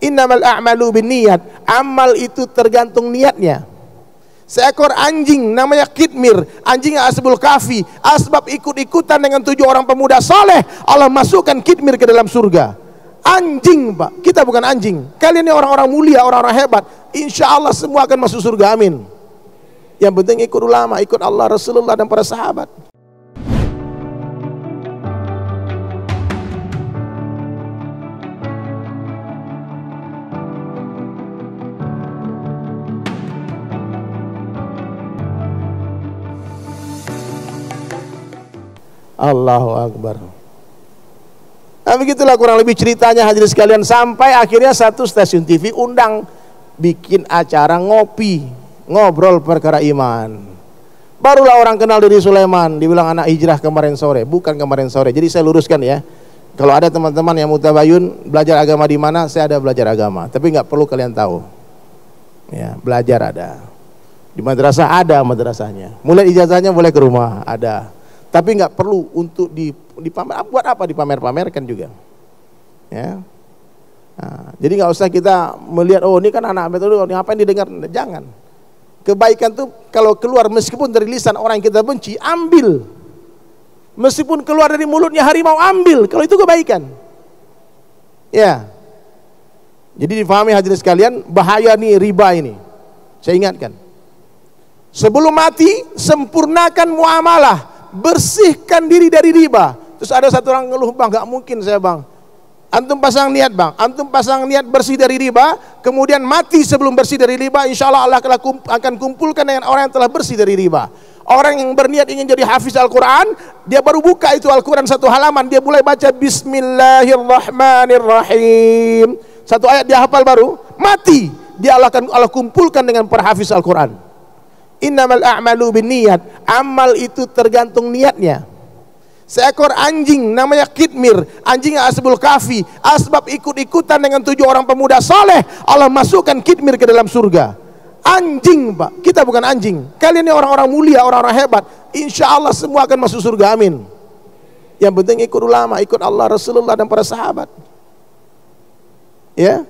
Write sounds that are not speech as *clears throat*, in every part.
Innamal a'malu binniyat. Amal itu tergantung niatnya. Seekor anjing namanya Kitmir, anjing Asbul Kafi. Asbab ikut-ikutan dengan tujuh orang pemuda soleh, Allah masukkan Kitmir ke dalam surga. Anjing, Pak. Kita bukan anjing. Kalian ini orang-orang mulia, orang-orang hebat. Insya Allah semua akan masuk surga. Amin. Yang penting ikut ulama, ikut Allah, Rasulullah dan para sahabat. Allahu Akbar. Nah begitulah kurang lebih ceritanya hadirin sekalian sampai akhirnya satu stasiun TV undang bikin acara ngopi, ngobrol perkara iman. Barulah orang kenal dari Sulaiman, dibilang anak hijrah kemarin sore, bukan kemarin sore. Jadi saya luruskan ya. Kalau ada teman-teman yang mutabayun belajar agama di mana, saya ada belajar agama, tapi nggak perlu kalian tahu. Ya, belajar ada. Di madrasah ada madrasahnya. Mulai ijazahnya boleh ke rumah, ada tapi nggak perlu untuk di, dipamer. Buat apa dipamer-pamerkan juga? Ya. Nah, jadi nggak usah kita melihat oh ini kan anak metode, oh, ngapain didengar? Jangan. Kebaikan tuh kalau keluar meskipun dari lisan orang yang kita benci, ambil. Meskipun keluar dari mulutnya harimau, ambil. Kalau itu kebaikan. Ya. Jadi difahami hadirin sekalian, bahaya nih riba ini. Saya ingatkan. Sebelum mati, sempurnakan muamalah bersihkan diri dari riba. Terus ada satu orang ngeluh, bang, nggak mungkin saya bang. Antum pasang niat bang, antum pasang niat bersih dari riba, kemudian mati sebelum bersih dari riba, insya Allah Allah akan kumpulkan dengan orang yang telah bersih dari riba. Orang yang berniat ingin jadi hafiz Al-Quran, dia baru buka itu Al-Quran satu halaman, dia mulai baca Bismillahirrahmanirrahim. Satu ayat dia hafal baru, mati. Dia Allah akan Allah kumpulkan dengan para hafiz Al-Quran. Innamal a'malu binniyat. Amal itu tergantung niatnya. Seekor anjing namanya Kitmir, anjing Asbul Kafi. Asbab ikut-ikutan dengan tujuh orang pemuda soleh, Allah masukkan Kitmir ke dalam surga. Anjing, Pak. Kita bukan anjing. Kalian ini orang-orang mulia, orang-orang hebat. Insya Allah semua akan masuk surga. Amin. Yang penting ikut ulama, ikut Allah, Rasulullah dan para sahabat. Ya.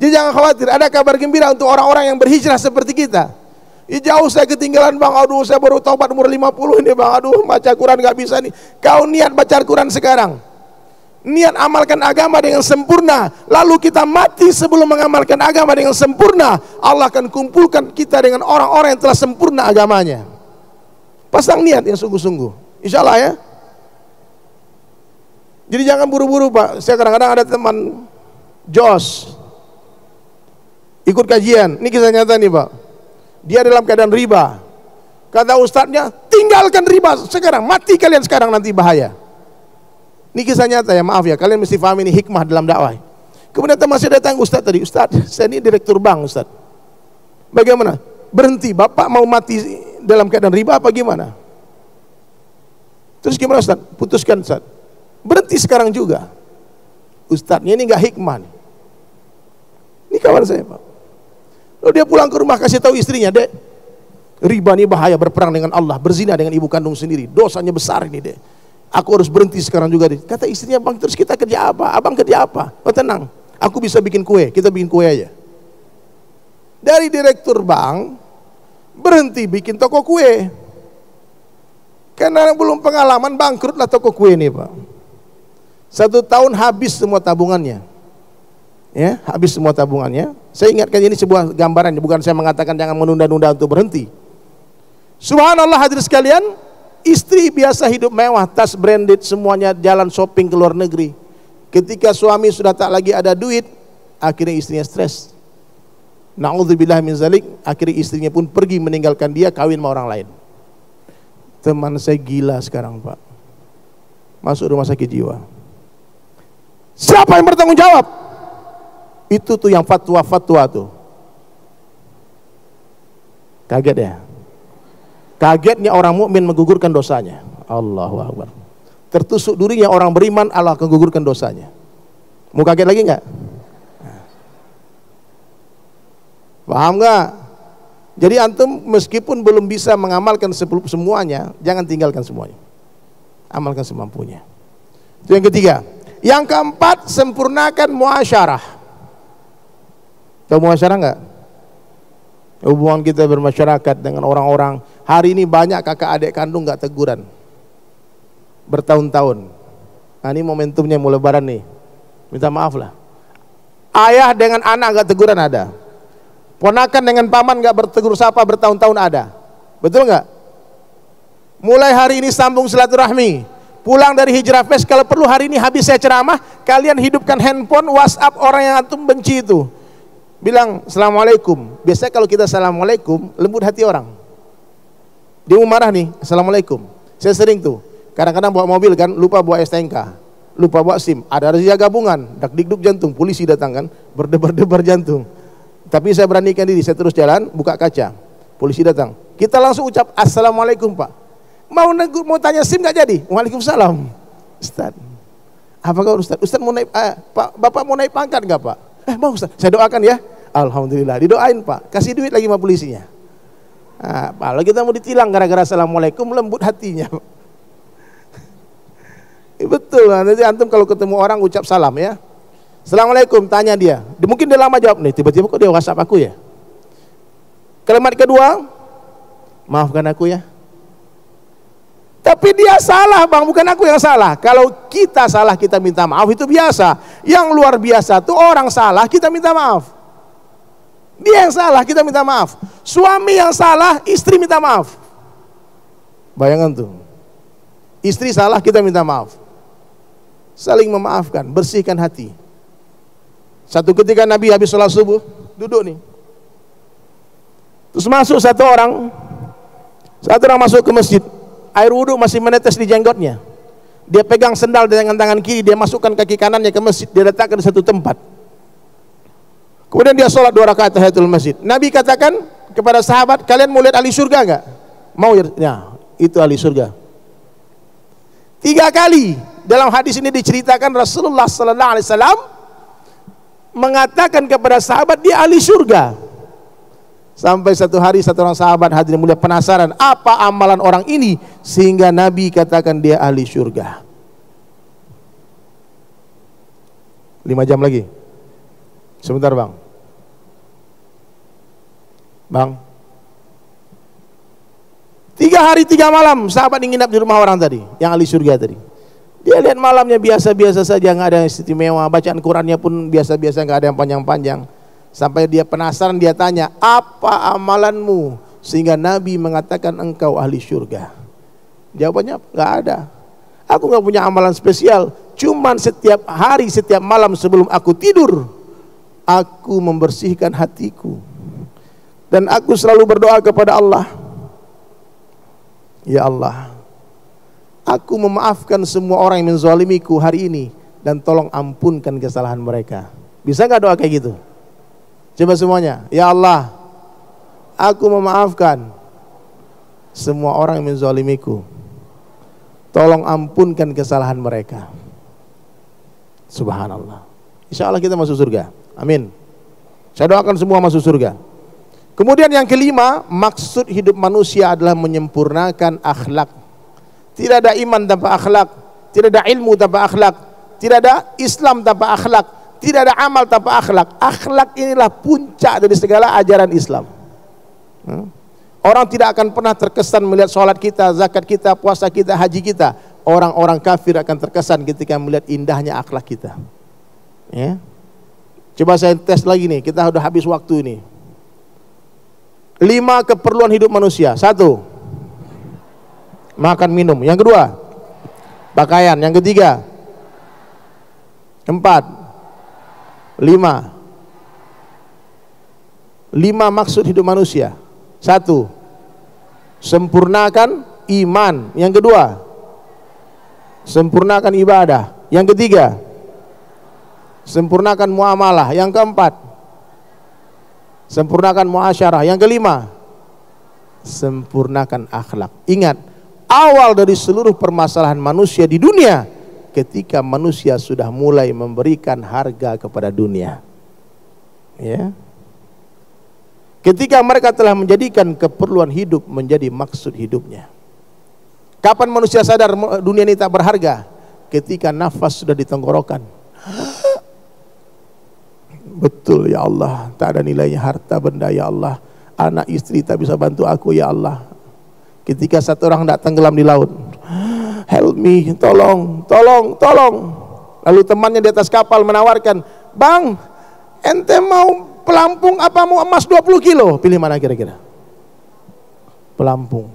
Jadi jangan khawatir, ada kabar gembira untuk orang-orang yang berhijrah seperti kita. Ya jauh saya ketinggalan bang, aduh saya baru taubat umur 50 ini bang, aduh baca Quran gak bisa nih. Kau niat baca Quran sekarang. Niat amalkan agama dengan sempurna. Lalu kita mati sebelum mengamalkan agama dengan sempurna. Allah akan kumpulkan kita dengan orang-orang yang telah sempurna agamanya. Pasang niat yang sungguh-sungguh. Insya Allah ya. Jadi jangan buru-buru pak. Saya kadang-kadang ada teman Jos. Ikut kajian. Ini kisah nyata nih pak dia dalam keadaan riba. Kata ustadznya, tinggalkan riba sekarang, mati kalian sekarang nanti bahaya. Ini kisah nyata ya, maaf ya, kalian mesti paham ini hikmah dalam dakwah. Kemudian saya datang ustadz tadi, ustadz saya ini direktur bank ustadz. Bagaimana? Berhenti, bapak mau mati dalam keadaan riba apa gimana? Terus gimana ustadz? Putuskan ustadz. Berhenti sekarang juga. Ustadznya ini nggak hikmah. Nih. Ini kawan saya pak. Lalu dia pulang ke rumah kasih tahu istrinya, dek, riba ini bahaya berperang dengan Allah, berzina dengan ibu kandung sendiri, dosanya besar ini dek. Aku harus berhenti sekarang juga dek. Kata istrinya, bang terus kita kerja apa? Abang kerja apa? Oh tenang, aku bisa bikin kue, kita bikin kue aja. Dari direktur bank, berhenti bikin toko kue. Karena belum pengalaman bangkrutlah toko kue ini pak. Satu tahun habis semua tabungannya ya habis semua tabungannya saya ingatkan ini sebuah gambaran bukan saya mengatakan jangan menunda-nunda untuk berhenti. Subhanallah hadir sekalian istri biasa hidup mewah tas branded semuanya jalan shopping ke luar negeri. Ketika suami sudah tak lagi ada duit akhirnya istrinya stres. Na'udzubillah min zalik akhirnya istrinya pun pergi meninggalkan dia kawin sama orang lain. Teman saya gila sekarang pak. Masuk rumah sakit jiwa. Siapa yang bertanggung jawab itu tuh yang fatwa-fatwa tuh. Kaget ya? Kagetnya orang mukmin menggugurkan dosanya. Allahu Akbar. Tertusuk durinya orang beriman Allah akan gugurkan dosanya. Mau kaget lagi nggak? Paham nggak? Jadi antum meskipun belum bisa mengamalkan semuanya, jangan tinggalkan semuanya. Amalkan semampunya. Itu yang ketiga. Yang keempat, sempurnakan muasyarah. Tahu muasyarah enggak? Hubungan kita bermasyarakat dengan orang-orang. Hari ini banyak kakak adik kandung enggak teguran. Bertahun-tahun. Nah ini momentumnya mulai lebaran nih. Minta maaf lah. Ayah dengan anak enggak teguran ada. Ponakan dengan paman enggak bertegur sapa bertahun-tahun ada. Betul enggak? Mulai hari ini sambung silaturahmi. Pulang dari hijrah fest kalau perlu hari ini habis saya ceramah, kalian hidupkan handphone, WhatsApp orang yang antum benci itu bilang assalamualaikum. Biasanya kalau kita assalamualaikum lembut hati orang. Dia mau marah nih assalamualaikum. Saya sering tuh kadang-kadang bawa mobil kan lupa bawa STNK lupa bawa SIM. Ada razia gabungan dak dikduk jantung polisi datang kan berdebar-debar jantung. Tapi saya beranikan diri saya terus jalan buka kaca polisi datang. Kita langsung ucap assalamualaikum pak. Mau negur, mau tanya SIM nggak jadi? Waalaikumsalam. Ustaz apa kau Ustaz? Ustaz mau naik eh, pak bapak mau naik pangkat nggak pak Eh mau Ustaz, saya doakan ya. Alhamdulillah, didoain Pak. Kasih duit lagi sama polisinya. Nah, kalau kita mau ditilang gara-gara assalamualaikum lembut hatinya. *laughs* Betul, nanti antum kalau ketemu orang ucap salam ya. Assalamualaikum, tanya dia. Mungkin dia lama jawab nih, tiba-tiba kok dia WhatsApp aku ya. Kalimat kedua, maafkan aku ya. Tapi dia salah bang, bukan aku yang salah. Kalau kita salah kita minta maaf itu biasa. Yang luar biasa tuh orang salah kita minta maaf. Dia yang salah kita minta maaf. Suami yang salah istri minta maaf. Bayangan tuh. Istri salah kita minta maaf. Saling memaafkan, bersihkan hati. Satu ketika Nabi habis sholat subuh, duduk nih. Terus masuk satu orang, satu orang masuk ke masjid, air wudhu masih menetes di jenggotnya. Dia pegang sendal dengan tangan kiri dia masukkan kaki kanannya ke masjid dia letakkan di satu tempat. Kemudian dia sholat dua rakaat tahiyatul masjid. Nabi katakan kepada sahabat kalian mau lihat ahli surga enggak? mau ya, ya itu ahli surga. Tiga kali dalam hadis ini diceritakan Rasulullah sallallahu alaihi wasallam mengatakan kepada sahabat dia ahli surga Sampai satu hari satu orang sahabat hadirin mulia penasaran apa amalan orang ini sehingga Nabi katakan dia ahli surga. Lima jam lagi. Sebentar bang. Bang. Tiga hari tiga malam sahabat ingin di rumah orang tadi yang ahli surga tadi. Dia lihat malamnya biasa-biasa saja nggak ada yang istimewa. Bacaan Qurannya pun biasa-biasa nggak ada yang panjang-panjang. Sampai dia penasaran dia tanya, apa amalanmu? Sehingga Nabi mengatakan engkau ahli surga. Jawabannya nggak ada. Aku nggak punya amalan spesial. Cuman setiap hari, setiap malam sebelum aku tidur, aku membersihkan hatiku. Dan aku selalu berdoa kepada Allah. Ya Allah, aku memaafkan semua orang yang menzalimiku hari ini dan tolong ampunkan kesalahan mereka. Bisa nggak doa kayak gitu? Coba semuanya. Ya Allah, aku memaafkan semua orang yang menzalimiku. Tolong ampunkan kesalahan mereka. Subhanallah. Insya Allah kita masuk surga. Amin. Saya doakan semua masuk surga. Kemudian yang kelima, maksud hidup manusia adalah menyempurnakan akhlak. Tidak ada iman tanpa akhlak, tidak ada ilmu tanpa akhlak, tidak ada Islam tanpa akhlak, tidak ada amal tanpa akhlak. Akhlak inilah puncak dari segala ajaran Islam. Hmm? Orang tidak akan pernah terkesan melihat sholat kita, zakat kita, puasa kita, haji kita. Orang-orang kafir akan terkesan ketika melihat indahnya akhlak kita. Ya. Coba saya tes lagi nih, kita sudah habis waktu ini. Lima keperluan hidup manusia. Satu, makan minum. Yang kedua, pakaian. Yang ketiga, empat, Lima. Lima maksud hidup manusia. Satu, sempurnakan iman. Yang kedua, sempurnakan ibadah. Yang ketiga, sempurnakan muamalah. Yang keempat, sempurnakan muasyarah. Yang kelima, sempurnakan akhlak. Ingat, awal dari seluruh permasalahan manusia di dunia ketika manusia sudah mulai memberikan harga kepada dunia. Ya. Ketika mereka telah menjadikan keperluan hidup menjadi maksud hidupnya. Kapan manusia sadar dunia ini tak berharga? Ketika nafas sudah ditenggorokan. *gasps* betul ya Allah tak ada nilainya harta benda ya Allah anak istri tak bisa bantu aku ya Allah ketika satu orang tak tenggelam di laut help me tolong tolong tolong. Lalu temannya di atas kapal menawarkan bang ente mau pelampung apa mau emas 20 kilo? Pilih mana kira-kira? Pelampung.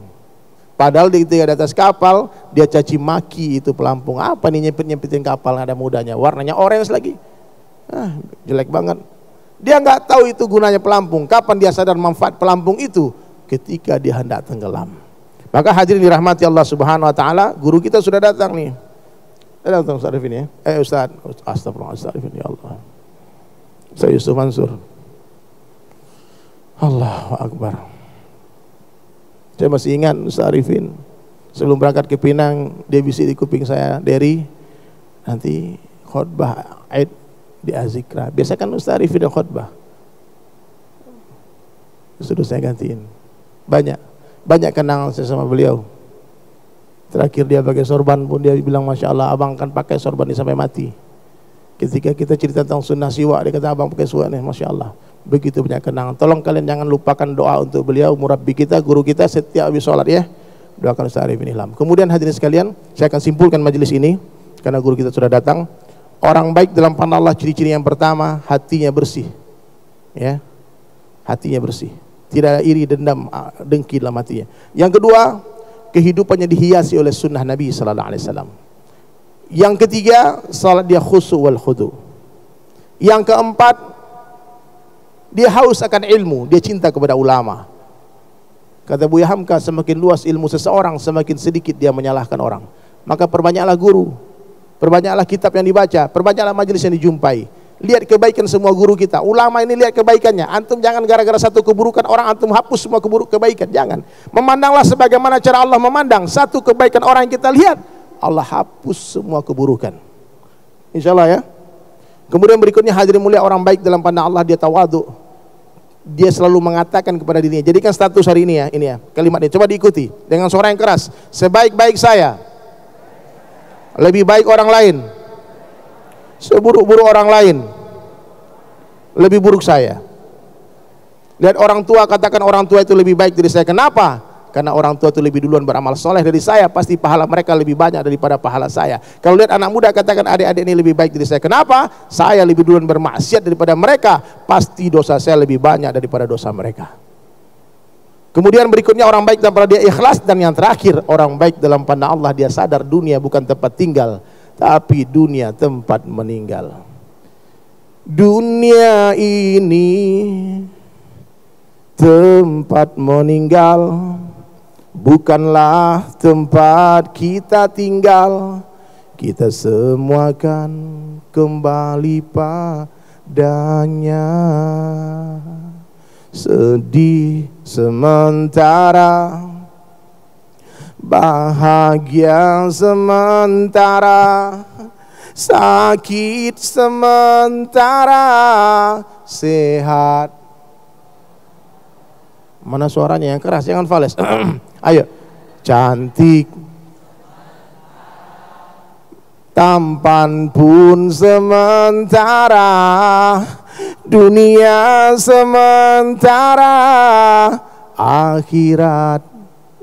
Padahal di ketika di atas kapal dia caci maki itu pelampung. Apa nih nyempit-nyempitin kapal ada mudanya warnanya orange lagi. Ah, jelek banget. Dia nggak tahu itu gunanya pelampung. Kapan dia sadar manfaat pelampung itu? Ketika dia hendak tenggelam. Maka hadirin dirahmati Allah Subhanahu wa taala, guru kita sudah datang nih. Sudah datang Ustaz Arifin ya. Eh Ustaz, astagfirullah Ustaz Arifin ya Allah. Saya Yusuf Mansur. Allahu Akbar. Saya masih ingat Ustaz Arifin sebelum berangkat ke Pinang dia bisik di kuping saya dari nanti khutbah Aid di Azikra. Biasa kan Ustaz Arifin yang khutbah. Sudah saya gantiin. Banyak. Banyak kenangan saya sama beliau. Terakhir dia pakai sorban pun dia bilang Masya Allah abang kan pakai sorban ini sampai mati. Ketika kita cerita tentang sunnah siwa dia kata abang pakai siwak nih Masya Allah. Begitu banyak kenangan. Tolong kalian jangan lupakan doa untuk beliau, murabbi kita, guru kita setiap habis sholat ya. Doakan Ustaz Arifin Ilham. Kemudian hadirin sekalian, saya akan simpulkan majelis ini karena guru kita sudah datang. Orang baik dalam pandang Allah ciri-ciri yang pertama hatinya bersih. Ya. Hatinya bersih. Tidak ada iri, dendam, ah, dengki dalam hatinya. Yang kedua, kehidupannya dihiasi oleh sunnah Nabi sallallahu alaihi wasallam. Yang ketiga, salat dia khusu wal khudu. Yang keempat, dia haus akan ilmu, dia cinta kepada ulama. Kata Buya Hamka, semakin luas ilmu seseorang, semakin sedikit dia menyalahkan orang. Maka perbanyaklah guru, Perbanyaklah kitab yang dibaca, perbanyaklah majelis yang dijumpai. Lihat kebaikan semua guru kita. Ulama ini lihat kebaikannya. Antum jangan gara-gara satu keburukan orang antum hapus semua keburuk kebaikan. Jangan. Memandanglah sebagaimana cara Allah memandang. Satu kebaikan orang yang kita lihat, Allah hapus semua keburukan. Insya Allah ya. Kemudian berikutnya hadirin mulia orang baik dalam pandang Allah dia tawadu. Dia selalu mengatakan kepada dirinya. Jadikan status hari ini ya, ini ya. Kalimat ini coba diikuti dengan suara yang keras. Sebaik-baik saya, lebih baik orang lain seburuk-buruk orang lain. Lebih buruk saya. Lihat orang tua katakan orang tua itu lebih baik dari saya. Kenapa? karena orang tua itu lebih duluan beramal soleh dari saya. Pasti pahala mereka lebih banyak daripada pahala saya. Kalau lihat anak muda katakan adik-adik ini lebih baik dari saya. Kenapa? saya lebih duluan bermaksiat daripada mereka. Pasti dosa saya lebih banyak daripada dosa mereka. Kemudian berikutnya orang baik dalam dia ikhlas. Dan yang terakhir orang baik dalam pandang Allah dia sadar dunia bukan tempat tinggal tapi dunia tempat meninggal. Dunia ini tempat meninggal bukanlah tempat kita tinggal. Kita semua akan kembali padanya sedih sementara bahagia sementara sakit sementara sehat. Mana suaranya? Yang keras jangan fales *clears throat* ayo. Cantik. Tampan pun sementara dunia sementara akhirat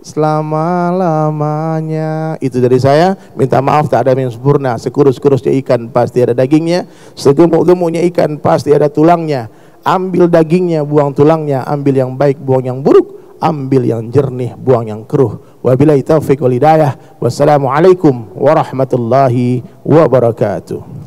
selama-lamanya. Itu dari saya. Minta maaf tak ada yang sempurna. Sekurus-kurusnya ikan pasti ada dagingnya. Segemuk-gemuknya ikan pasti ada tulangnya. Ambil dagingnya buang tulangnya. Ambil yang baik buang yang buruk. Ambil yang jernih buang yang keruh. Wabillahi taufiq wal hidayah. Wassalamualaikum warahmatullahi wabarakatuh